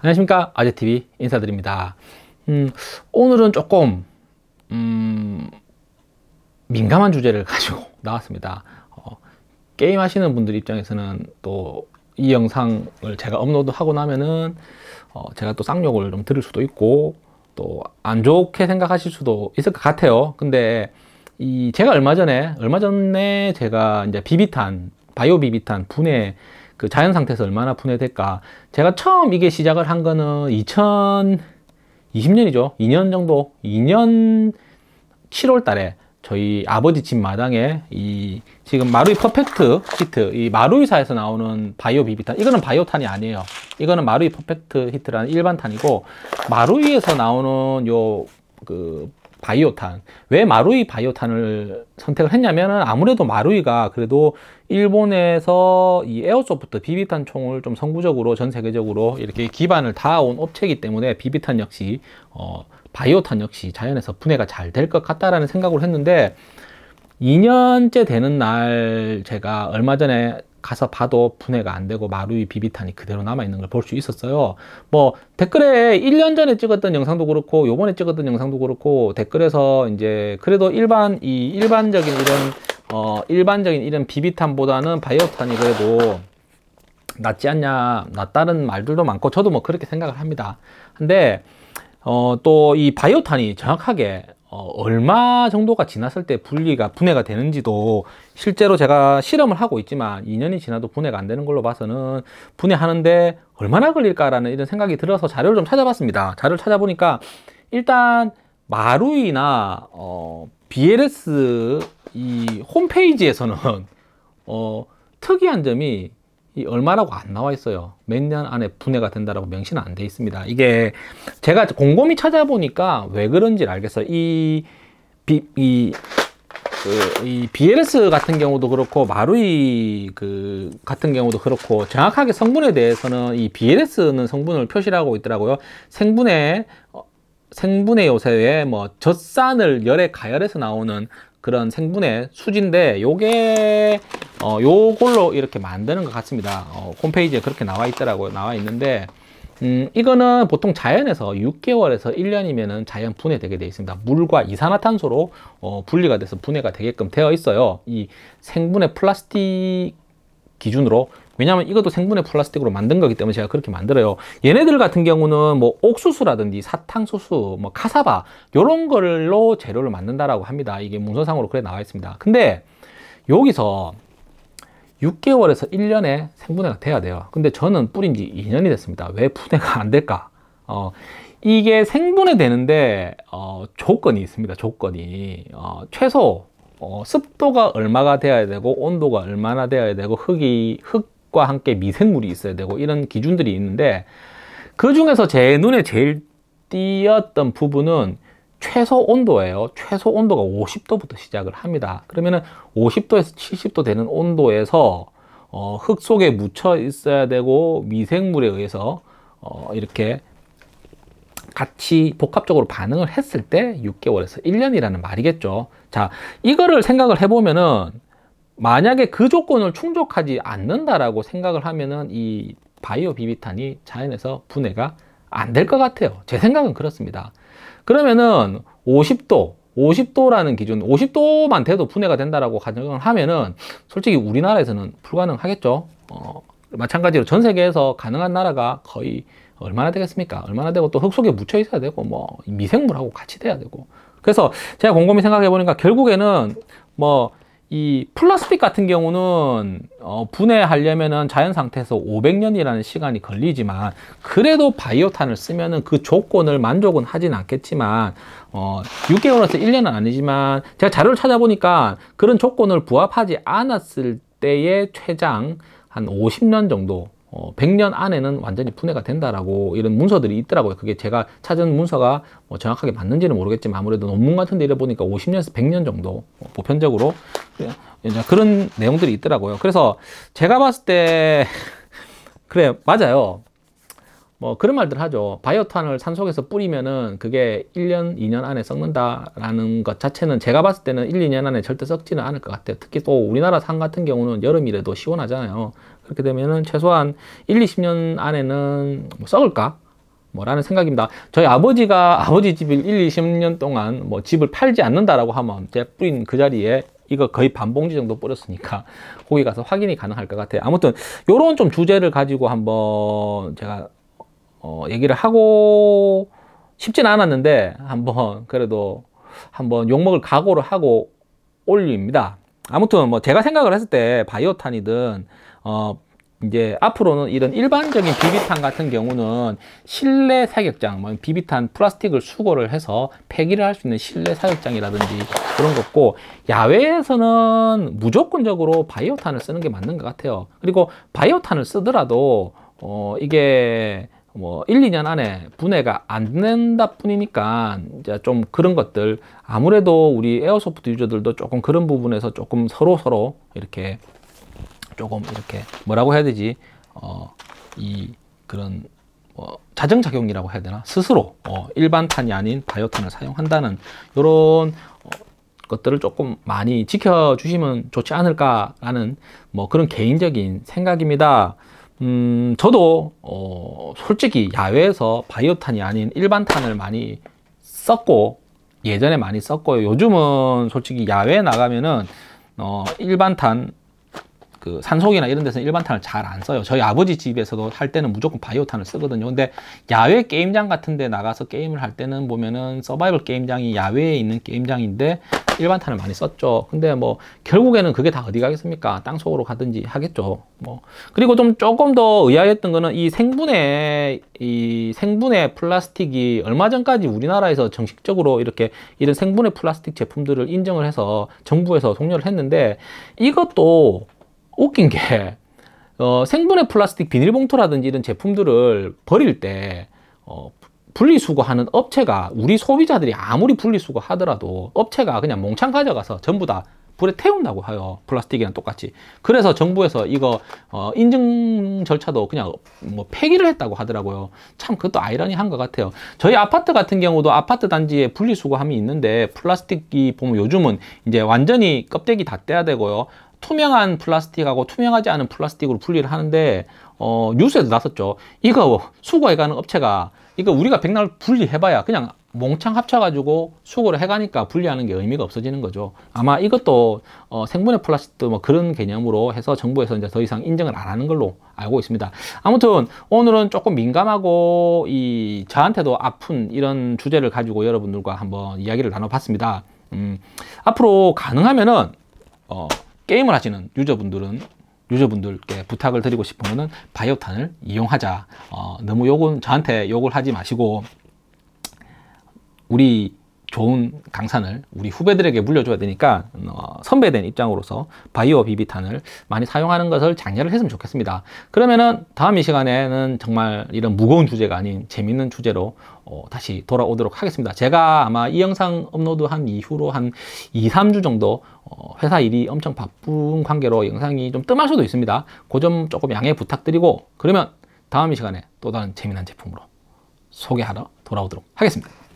안녕하십니까? 아재TV 인사드립니다. 음, 오늘은 조금 음, 민감한 주제를 가지고 나왔습니다. 어, 게임 하시는 분들 입장에서는 또 이 영상을 제가 업로드하고 나면은 어, 제가 또 쌍욕을 좀 들을 수도 있고 또 안 좋게 생각하실 수도 있을 것 같아요. 근데 이 제가 얼마 전에 얼마 전에 제가 이제 비비탄 바이오 비비탄 분해 그 자연 상태에서 얼마나 분해될까. 제가 처음 이게 시작을 한 거는 2020년이죠. 2년 정도, 2년 7월 달에 저희 아버지 집 마당에 이 지금 마루이 Perfect Hit, 이 마루이사에서 나오는 바이오 비비탄, 이거는 바이오 탄이 아니에요. 이거는 마루이 Perfect Hit라는 일반 탄이고, 마루이에서 나오는 요 그 바이오탄. 왜 마루이 바이오탄을 선택을 했냐면은 아무래도 마루이가 그래도 일본에서 이 에어소프트 비비탄 총을 좀 선구적으로 전 세계적으로 이렇게 기반을 닿아온 업체이기 때문에 비비탄 역시 어 바이오탄 역시 자연에서 분해가 잘 될 것 같다라는 생각을 했는데 2년째 되는 날 제가 얼마 전에 가서 봐도 분해가 안 되고 마루이 비비탄이 그대로 남아 있는 걸 볼 수 있었어요. 뭐 댓글에 1년 전에 찍었던 영상도 그렇고 요번에 찍었던 영상도 그렇고 댓글에서 이제 그래도 일반 이 일반적인 이런 어 일반적인 이런 비비탄보다는 바이오탄이 그래도 낫지 않냐 낫다는 말들도 많고 저도 뭐 그렇게 생각을 합니다. 근데 어 또 이 바이오탄이 정확하게 어, 얼마 정도가 지났을 때 분리가 분해가 되는지도 실제로 제가 실험을 하고 있지만 2년이 지나도 분해가 안 되는 걸로 봐서는 분해하는데 얼마나 걸릴까라는 이런 생각이 들어서 자료를 좀 찾아봤습니다. 자료를 찾아보니까 일단 마루이나 어, BLS 이 홈페이지에서는 어, 특이한 점이 이 얼마라고 안 나와 있어요. 몇 년 안에 분해가 된다라고 명시는 안 돼 있습니다. 이게 제가 곰곰이 찾아보니까 왜 그런지 알겠어요. 이, 비, 이, 그, 이 BLS 같은 경우도 그렇고 마루이 그 같은 경우도 그렇고 정확하게 성분에 대해서는 이 BLS는 성분을 표시하고 있더라고요. 생분해 어, 생분해 요새에 뭐 젖산을 열에 가열해서 나오는 그런 생분해 수지인데 요게 어 요걸로 이렇게 만드는 것 같습니다 어, 홈페이지에 그렇게 나와 있더라고요 나와 있는데 음, 이거는 보통 자연에서 6개월에서 1년이면은 자연 분해되게 되어 있습니다. 물과 이산화탄소로 어, 분리가 돼서 분해가 되게끔 되어 있어요. 이 생분해 플라스틱 기준으로 왜냐하면 이것도 생분해 플라스틱으로 만든 거기 때문에 제가 그렇게 만들어요. 얘네들 같은 경우는 뭐 옥수수라든지 사탕수수, 뭐 카사바 이런 걸로 재료를 만든다라고 합니다. 이게 문서상으로 그래 나와 있습니다. 근데 여기서 6개월에서 1년에 생분해가 돼야 돼요. 근데 저는 뿌린 지 2년이 됐습니다. 왜 분해가 안 될까? 어, 이게 생분해 되는데 어, 조건이 있습니다. 조건이 어, 최소 어, 습도가 얼마가 돼야 되고 온도가 얼마나 돼야 되고 흙이 흙과 함께 미생물이 있어야 되고 이런 기준들이 있는데 그 중에서 제 눈에 제일 띄었던 부분은 최소 온도예요. 최소 온도가 50도부터 시작을 합니다. 그러면은 50도에서 70도 되는 온도에서 어, 흙 속에 묻혀 있어야 되고 미생물에 의해서 어, 이렇게 같이 복합적으로 반응을 했을 때 6개월에서 1년이라는 말이겠죠. 자, 이거를 생각을 해보면은 만약에 그 조건을 충족하지 않는다라고 생각을 하면은 이 바이오 비비탄이 자연에서 분해가 안 될 것 같아요. 제 생각은 그렇습니다. 그러면은 50도, 50도라는 기준, 50도만 돼도 분해가 된다라고 가정을 하면은 솔직히 우리나라에서는 불가능하겠죠. 어, 마찬가지로 전 세계에서 가능한 나라가 거의 얼마나 되겠습니까? 얼마나 되고 또 흙 속에 묻혀 있어야 되고 뭐 미생물하고 같이 돼야 되고 그래서 제가 곰곰이 생각해 보니까 결국에는 뭐 이 플라스틱 같은 경우는 어, 분해하려면은 자연 상태에서 500년이라는 시간이 걸리지만 그래도 바이오탄을 쓰면은 그 조건을 만족은 하진 않겠지만 어, 6개월에서 1년은 아니지만 제가 자료를 찾아보니까 그런 조건을 부합하지 않았을 때의 최장 한 50년 정도 어, 100년 안에는 완전히 분해가 된다라고 이런 문서들이 있더라고요. 그게 제가 찾은 문서가 뭐 정확하게 맞는지는 모르겠지만 아무래도 논문 같은 데 읽어보니까 50년에서 100년 정도 어, 보편적으로 그런 내용들이 있더라고요. 그래서 제가 봤을 때 그래 맞아요. 뭐 그런 말들 하죠. 바이오탄을 산속에서 뿌리면은 그게 1년, 2년 안에 썩는다라는 것 자체는 제가 봤을 때는 1, 2년 안에 절대 썩지는 않을 것 같아요. 특히 또 우리나라 산 같은 경우는 여름이라도 시원하잖아요. 그렇게 되면은 최소한 1, 20년 안에는 뭐 썩을까? 뭐라는 생각입니다. 저희 아버지가 아버지 집을 1, 20년 동안 뭐 집을 팔지 않는다라고 하면 제 뿌린 그 자리에 이거 거의 반 봉지 정도 뿌렸으니까 거기 가서 확인이 가능할 것 같아요. 아무튼 요런 좀 주제를 가지고 한번 제가 어 얘기를 하고 싶진 않았는데 한번 그래도 한번 욕먹을 각오를 하고 올립니다. 아무튼 뭐 제가 생각을 했을 때 바이오탄이든 어 이제 앞으로는 이런 일반적인 비비탄 같은 경우는 실내 사격장, 뭐 비비탄 플라스틱을 수거를 해서 폐기를 할 수 있는 실내 사격장이라든지 그런 거고 야외에서는 무조건적으로 바이오탄을 쓰는 게 맞는 것 같아요. 그리고 바이오탄을 쓰더라도 어 이게 뭐 1, 2년 안에 분해가 안 된다 뿐이니까 이제 좀 그런 것들 아무래도 우리 에어소프트 유저들도 조금 그런 부분에서 조금 서로 서로 이렇게 조금 이렇게 뭐라고 해야 되지 어 이 그런 뭐 자정작용이라고 해야 되나 스스로 어 일반탄이 아닌 바이오탄을 사용한다는 이런 어 것들을 조금 많이 지켜주시면 좋지 않을까라는 뭐 그런 개인적인 생각입니다. 음, 저도 어, 솔직히 야외에서 바이오탄이 아닌 일반 탄을 많이 썼고 예전에 많이 썼고요. 요즘은 솔직히 야외에 나가면은 어, 일반 탄 그 산속이나 이런 데서 일반 탄을 잘 안 써요. 저희 아버지 집에서도 할 때는 무조건 바이오 탄을 쓰거든요. 근데 야외 게임장 같은 데 나가서 게임을 할 때는 보면은 서바이벌 게임장이 야외에 있는 게임장인데 일반 탄을 많이 썼죠. 근데 뭐 결국에는 그게 다 어디 가겠습니까? 땅속으로 가든지 하겠죠. 뭐 그리고 좀 조금 더 의아했던 거는 이 생분해 이 생분해 플라스틱이 얼마 전까지 우리나라에서 정식적으로 이렇게 이런 생분해 플라스틱 제품들을 인정을 해서 정부에서 독려를 했는데 이것도 웃긴 게 어, 생분해 플라스틱 비닐봉투라든지 이런 제품들을 버릴 때 어, 분리수거하는 업체가 우리 소비자들이 아무리 분리수거 하더라도 업체가 그냥 몽창 가져가서 전부 다 불에 태운다고 해요. 플라스틱이랑 똑같이. 그래서 정부에서 이거 어, 인증 절차도 그냥 뭐 폐기를 했다고 하더라고요. 참 그것도 아이러니한 것 같아요. 저희 아파트 같은 경우도 아파트 단지에 분리수거함이 있는데 플라스틱이 보면 요즘은 이제 완전히 껍데기 다 떼야 되고요. 투명한 플라스틱하고 투명하지 않은 플라스틱으로 분리를 하는데 어, 뉴스에도 나섰죠. 이거 수거해가는 업체가 이거 우리가 백날 분리해봐야 그냥 몽창 합쳐가지고 수거를 해가니까 분리하는 게 의미가 없어지는 거죠. 아마 이것도 어, 생분해 플라스틱도 뭐 그런 개념으로 해서 정부에서 이제 더 이상 인정을 안 하는 걸로 알고 있습니다. 아무튼 오늘은 조금 민감하고 이 저한테도 아픈 이런 주제를 가지고 여러분들과 한번 이야기를 나눠봤습니다. 음, 앞으로 가능하면은 어, 게임을 하시는 유저분들은 유저분들께 부탁을 드리고 거는 바이오탄을 이용하자. 어, 너무 욕은 저한테 욕을 하지 마시고 우리 좋은 강산을 우리 후배들에게 물려줘야 되니까 어, 선배된 입장으로서 바이오 비비탄을 많이 사용하는 것을 장려를 했으면 좋겠습니다. 그러면은 다음 이 시간에는 정말 이런 무거운 주제가 아닌 재밌는 주제로 어, 다시 돌아오도록 하겠습니다. 제가 아마 이 영상 업로드한 이후로 한 2, 3주 정도 어, 회사 일이 엄청 바쁜 관계로 영상이 좀 뜸할 수도 있습니다. 그 점 조금 양해 부탁드리고 그러면 다음 이 시간에 또 다른 재미난 제품으로 소개하러 돌아오도록 하겠습니다.